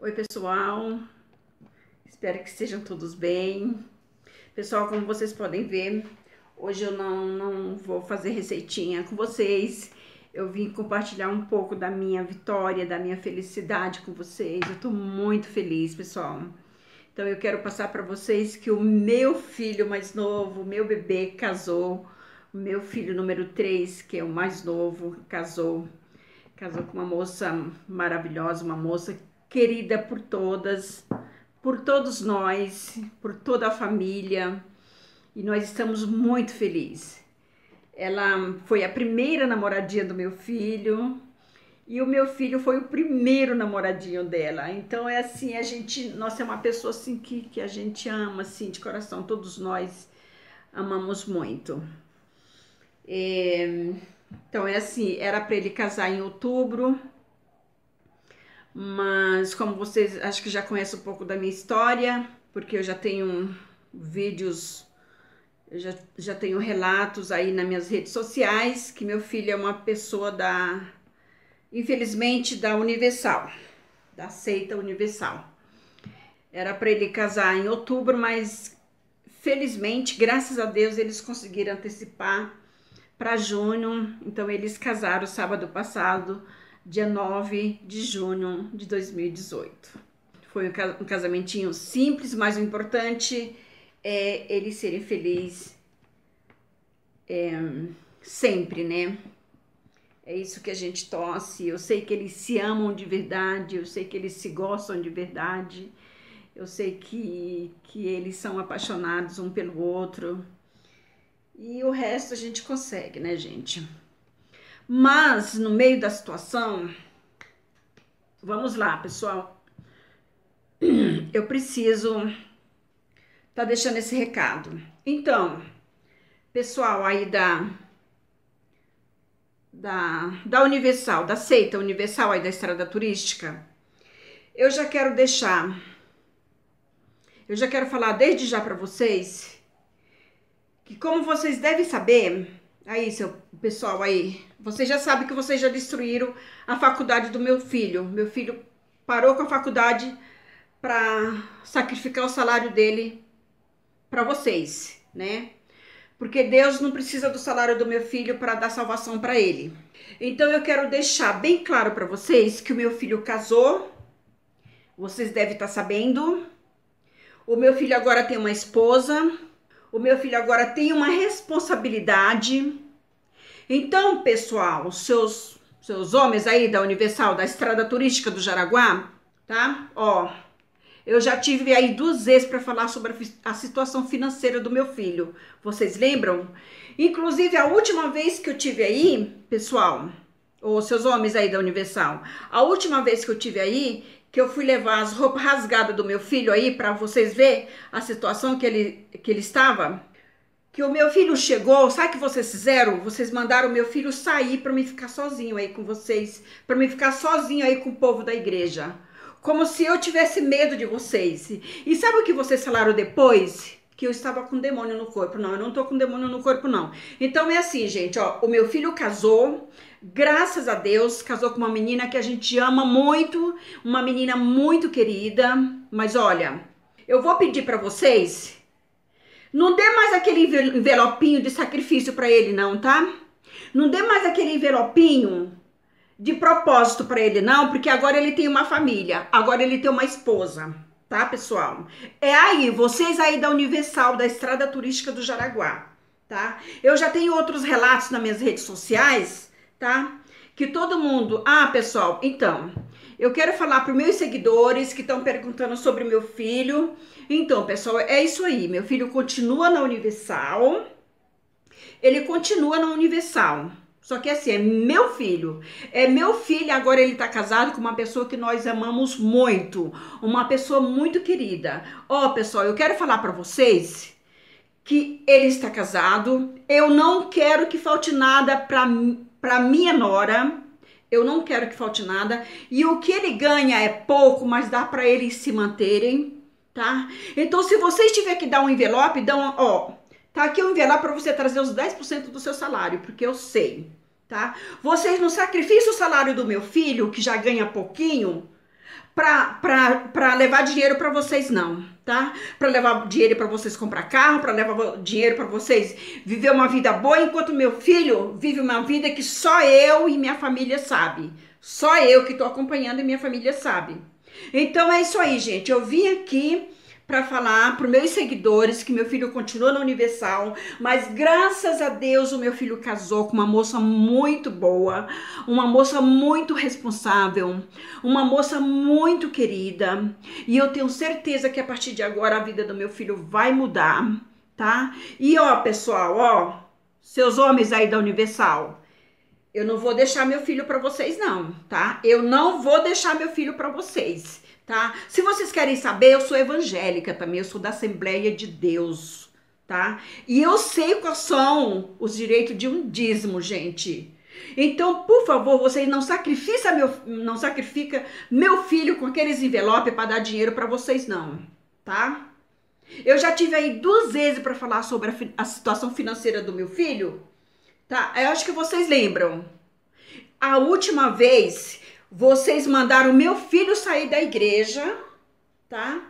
Oi, pessoal. Espero que estejam todos bem. Pessoal, como vocês podem ver, hoje eu não, não vou fazer receitinha com vocês. Eu vim compartilhar um pouco da minha vitória, da minha felicidade com vocês. Eu tô muito feliz, pessoal. Então eu quero passar para vocês que o meu filho mais novo, meu bebê, casou. Meu filho número 3, que é o mais novo, casou. Casou com uma moça maravilhosa, uma moça querida por todas, por todos nós, por toda a família. E nós estamos muito felizes. Ela foi a primeira namoradinha do meu filho. E o meu filho foi o primeiro namoradinho dela. Então é assim, a gente, nossa, é uma pessoa assim que, que a gente ama assim de coração, todos nós amamos muito. É, então é assim, era para ele casar em outubro, mas como vocês acho que já conhecem um pouco da minha história, porque eu já tenho vídeos, já, já tenho relatos aí nas minhas redes sociais que meu filho é uma pessoa da infelizmente, da Universal, da seita Universal. Era para ele casar em outubro, mas felizmente, graças a Deus, eles conseguiram antecipar para junho. Então, eles casaram sábado passado, dia 9 de junho de 2018. Foi um casamentinho simples, mas o importante é eles serem felizes é, sempre, né? É isso que a gente torce. Eu sei que eles se amam de verdade, eu sei que eles se gostam de verdade, eu sei que, que eles são apaixonados um pelo outro. E o resto a gente consegue, né, gente? Mas no meio da situação, vamos lá, pessoal. Eu preciso tá deixando esse recado. Então, pessoal aí da da, da Universal, da seita Universal aí da estrada turística, eu já quero deixar, eu já quero falar desde já para vocês que como vocês devem saber, aí seu pessoal aí, vocês já sabem que vocês já destruíram a faculdade do meu filho. Meu filho parou com a faculdade para sacrificar o salário dele para vocês, né? porque Deus não precisa do salário do meu filho para dar salvação para ele. Então eu quero deixar bem claro para vocês que o meu filho casou, vocês devem estar tá sabendo. O meu filho agora tem uma esposa, o meu filho agora tem uma responsabilidade. Então, pessoal, seus seus homens aí da Universal, da Estrada Turística do Jaraguá, tá? Ó, eu já tive aí duas vezes para falar sobre a situação financeira do meu filho. Vocês lembram? Inclusive, a última vez que eu tive aí, pessoal, os seus homens aí da Universal, a última vez que eu tive aí, que eu fui levar as roupas rasgadas do meu filho aí para vocês ver a situação que ele, que ele estava, que o meu filho chegou, sabe o que vocês fizeram? Vocês mandaram o meu filho sair para me ficar sozinho aí com vocês, para me ficar sozinho aí com o povo da igreja como se eu tivesse medo de vocês. E sabe o que vocês falaram depois? Que eu estava com demônio no corpo. Não, eu não tô com demônio no corpo, não. Então é assim, gente, ó. O meu filho casou, graças a Deus, casou com uma menina que a gente ama muito, uma menina muito querida. Mas olha, eu vou pedir para vocês, não dê mais aquele envelopinho de sacrifício para ele, não, tá? Não dê mais aquele envelopinho de propósito para ele, não, porque agora ele tem uma família, agora ele tem uma esposa, tá, pessoal? É aí, vocês aí da Universal, da Estrada Turística do Jaraguá, tá? Eu já tenho outros relatos nas minhas redes sociais, tá? Que todo mundo. Ah, pessoal, então, eu quero falar para meus seguidores que estão perguntando sobre meu filho. Então, pessoal, é isso aí. Meu filho continua na Universal. Ele continua na Universal só que assim, é meu filho. É meu filho, agora ele tá casado com uma pessoa que nós amamos muito. Uma pessoa muito querida. Ó, oh, pessoal, eu quero falar para vocês que ele está casado. Eu não quero que falte nada pra, pra minha nora. Eu não quero que falte nada. E o que ele ganha é pouco, mas dá para eles se manterem, tá? Então, se vocês tiver que dar um envelope, dão, ó, Tá aqui o envelope para você trazer os 10% do seu salário, porque eu sei, tá? Vocês não sacrificam o salário do meu filho, que já ganha pouquinho, para levar dinheiro para vocês, não, tá? Para levar dinheiro para vocês comprar carro, para levar dinheiro para vocês viver uma vida boa, enquanto meu filho vive uma vida que só eu e minha família sabe. Só eu que estou acompanhando e minha família sabe. Então é isso aí, gente. Eu vim aqui para falar para meus seguidores que meu filho continua na Universal, mas graças a Deus o meu filho casou com uma moça muito boa, uma moça muito responsável, uma moça muito querida, e eu tenho certeza que a partir de agora a vida do meu filho vai mudar, tá? E ó, pessoal, ó, seus homens aí da Universal, eu não vou deixar meu filho para vocês não, tá? Eu não vou deixar meu filho para vocês tá? Se vocês querem saber, eu sou evangélica também, eu sou da Assembleia de Deus, tá? E eu sei quais são os direitos de um dízimo, gente. Então, por favor, vocês não sacrifica meu, não sacrifica meu filho com aqueles envelopes para dar dinheiro para vocês não, tá? Eu já tive aí duas vezes para falar sobre a, a situação financeira do meu filho, tá? Eu acho que vocês lembram. A última vez vocês mandaram meu filho sair da igreja, tá?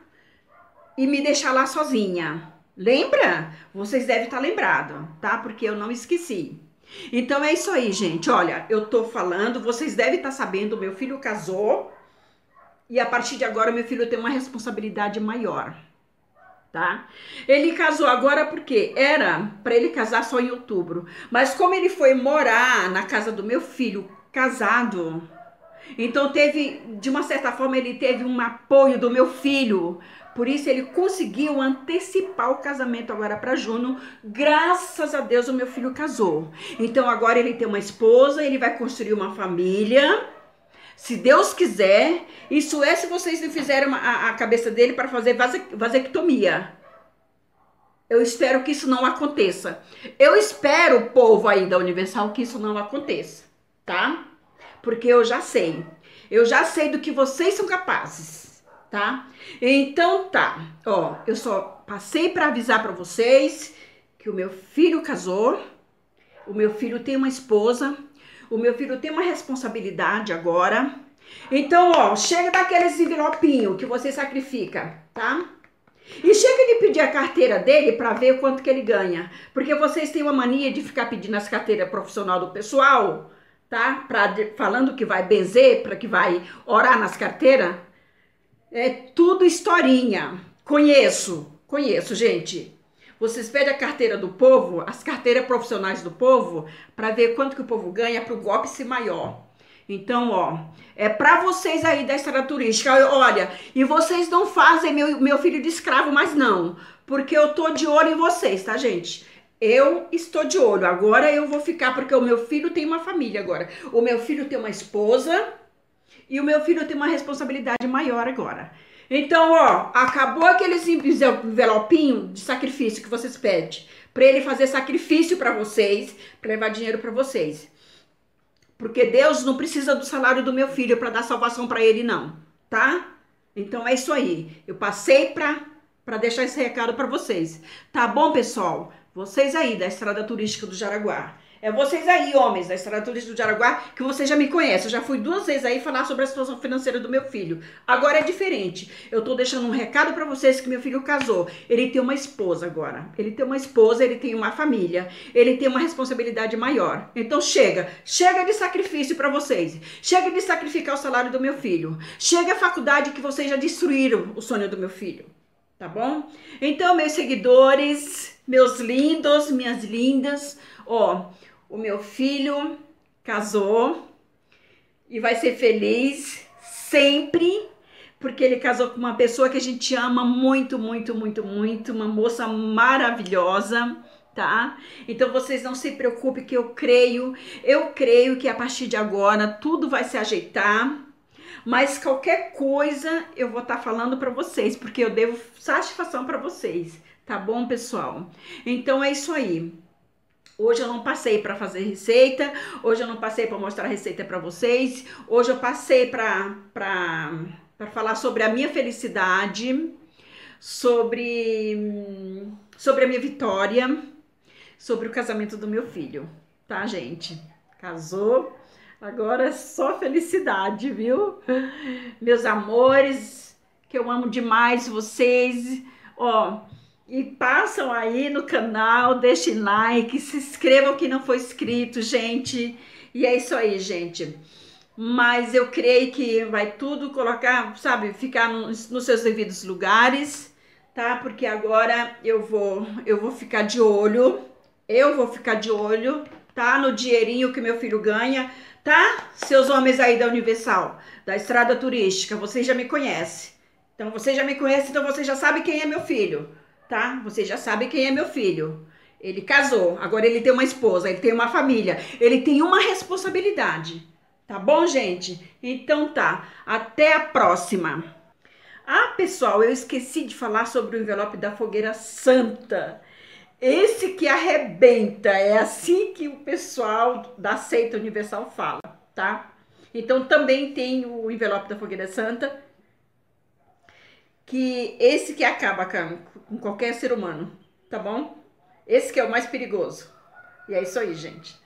E me deixar lá sozinha. Lembra? Vocês devem estar lembrados, tá? Porque eu não esqueci. Então é isso aí, gente. Olha, eu tô falando, vocês devem estar sabendo, meu filho casou e a partir de agora meu filho tem uma responsabilidade maior, tá? Ele casou agora porque era para ele casar só em outubro, mas como ele foi morar na casa do meu filho casado, então teve, de uma certa forma, ele teve um apoio do meu filho. Por isso ele conseguiu antecipar o casamento agora para Juno. Graças a Deus o meu filho casou. Então agora ele tem uma esposa, ele vai construir uma família. Se Deus quiser, isso é se vocês não fizerem a, a cabeça dele para fazer vasectomia. Eu espero que isso não aconteça. Eu espero, povo aí da Universal, que isso não aconteça, tá? Porque eu já sei. Eu já sei do que vocês são capazes, tá? Então tá, ó, eu só passei para avisar para vocês que o meu filho casou, o meu filho tem uma esposa, o meu filho tem uma responsabilidade agora. Então, ó, chega daqueles envelopinho que você sacrifica, tá? E chega de pedir a carteira dele para ver quanto que ele ganha. Porque vocês têm uma mania de ficar pedindo as carteiras profissional do pessoal tá? Pra, falando que vai benzer, para que vai orar nas carteiras. É tudo historinha. Conheço, conheço, gente. Vocês pedem a carteira do povo, as carteiras profissionais do povo, para ver quanto que o povo ganha para o golpe ser maior. Então, ó, é para vocês aí da estrada turística. Olha, e vocês não fazem meu, meu filho de escravo mais não, porque eu tô de olho em vocês, tá, gente? Eu estou de olho. Agora eu vou ficar, porque o meu filho tem uma família agora. O meu filho tem uma esposa e o meu filho tem uma responsabilidade maior agora. Então, ó, acabou aqueles envelopinho de sacrifício que vocês pedem para ele fazer sacrifício para vocês, para levar dinheiro para vocês. Porque Deus não precisa do salário do meu filho para dar salvação para ele não, tá? Então é isso aí. Eu passei para para deixar esse recado para vocês. Tá bom, pessoal? Vocês aí da estrada turística do Jaraguá. É vocês aí, homens da estrada turística do Jaraguá, que vocês já me conhecem. Eu já fui duas vezes aí falar sobre a situação financeira do meu filho. Agora é diferente. Eu tô deixando um recado para vocês que meu filho casou. Ele tem uma esposa agora. Ele tem uma esposa, ele tem uma família, ele tem uma responsabilidade maior. Então chega, chega de sacrifício para vocês. Chega de sacrificar o salário do meu filho. Chega a faculdade que vocês já destruíram o sonho do meu filho. Tá bom? Então, meus seguidores, meus lindos, minhas lindas, ó, o meu filho casou e vai ser feliz sempre, porque ele casou com uma pessoa que a gente ama muito, muito, muito, muito, uma moça maravilhosa, tá? Então vocês não se preocupem que eu creio, eu creio que a partir de agora tudo vai se ajeitar. Mas qualquer coisa eu vou estar tá falando para vocês, porque eu devo satisfação para vocês. Tá bom, pessoal? Então é isso aí. Hoje eu não passei para fazer receita, hoje eu não passei para mostrar receita para vocês. Hoje eu passei para falar sobre a minha felicidade, sobre sobre a minha vitória, sobre o casamento do meu filho, tá, gente? casou. Agora é só felicidade, viu? Meus amores, que eu amo demais vocês. Ó, e passam aí no canal, deixem like, se inscrevam que não foi inscrito, gente. E é isso aí, gente. Mas eu creio que vai tudo colocar, sabe, ficar nos, nos seus devidos lugares, tá? Porque agora eu vou, eu vou ficar de olho, eu vou ficar de olho, tá? No dinheirinho que meu filho ganha, tá? Seus homens aí da Universal, da estrada turística, vocês já me conhecem. Então, você já me conhece, então você já sabe quem é meu filho tá? Você já sabe quem é meu filho. Ele casou, agora ele tem uma esposa, ele tem uma família, ele tem uma responsabilidade. Tá bom, gente? Então tá. Até a próxima. Ah, pessoal, eu esqueci de falar sobre o envelope da fogueira santa. Esse que arrebenta, é assim que o pessoal da seita universal fala, tá? Então também tem o envelope da fogueira santa que esse que acaba com, qualquer ser humano, tá bom? Esse que é o mais perigoso. E é isso aí, gente.